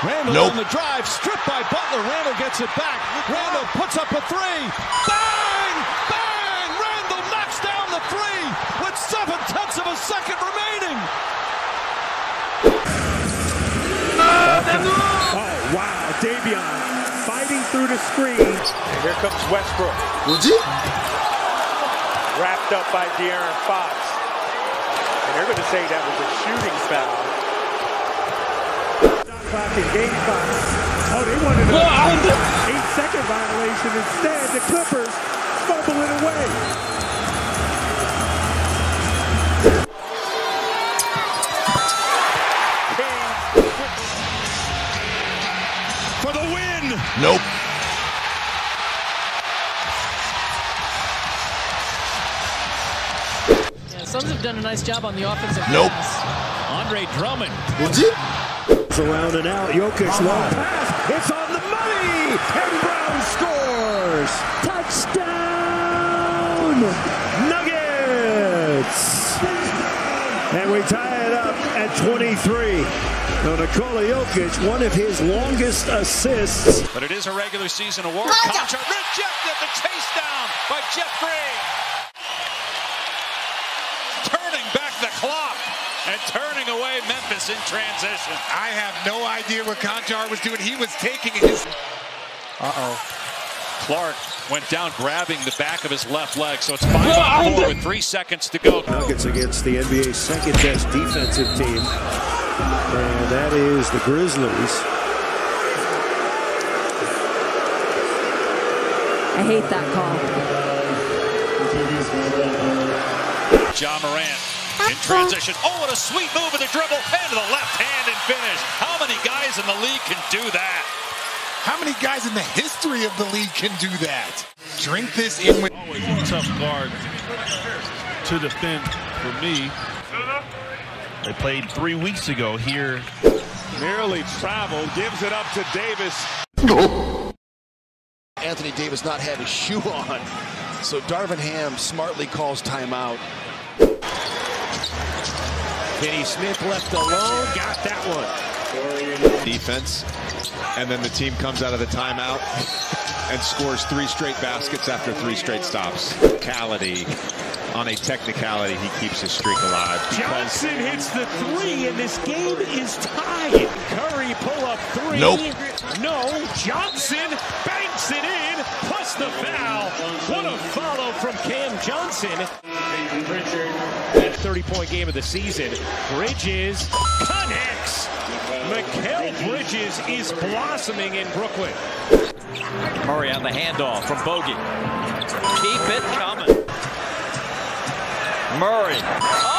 Randall Nope. on the drive, stripped by Butler. Randall gets it back. Randall puts up a three. Bang! Bang! Randall knocks down the three with seven tenths of a second remaining. Oh, wow. Davion fighting through the screen. And here comes Westbrook, 뭐지? wrapped up by De'Aaron Fox. And they're going to say that was a shooting foul. Shot clock and game clock. Oh, they wanted an eight-second violation. Instead, the Clippers fumble it away. For the win! Nope. Yeah, Suns have done a nice job on the offensive Nope. glass. Andre Drummond. 뭐지? It's around and out. Jokic long uh-huh. pass. It's on the money. And Brown scores. Touchdown. Nuggets. And we tie it up at 23. Now, Nikola Jokic, one of his longest assists. But it is a regular season award. Contract rejected the chase down by Jeff Green. Turning back the clock and turning away Memphis in transition. I have no idea what Konchar was doing. He was taking his. Uh-oh. Clark went down grabbing the back of his left leg. So it's five on four with three seconds to go. Nuggets against the NBA's second best defensive team. And that is the Grizzlies. I hate that call. Ja Morant in transition. Oh, what a sweet move with the dribble and to the left hand and finish. How many guys in the league can do that? How many guys in the history of the league can do that? Drink this in with. always a tough guard to defend for me. They played three weeks ago here. Nearly traveled, gives it up to Davis. Anthony Davis not had his shoe on. So Darvin Ham smartly calls timeout. Kenny Smith left alone. Got that one. defense, and then the team comes out of the timeout and scores three straight baskets after three straight stops. Technicality, on a technicality, he keeps his streak alive. Johnson hits the three, and this game is tied. Curry pull up three. Nope. No. Johnson banks it in, plus the foul. What a follow from Cam Johnson. That 30-point game of the season. Bridges connects. Mikal Bridges is blossoming in Brooklyn. Murray on the handoff from Bogey. Keep it coming. Murray.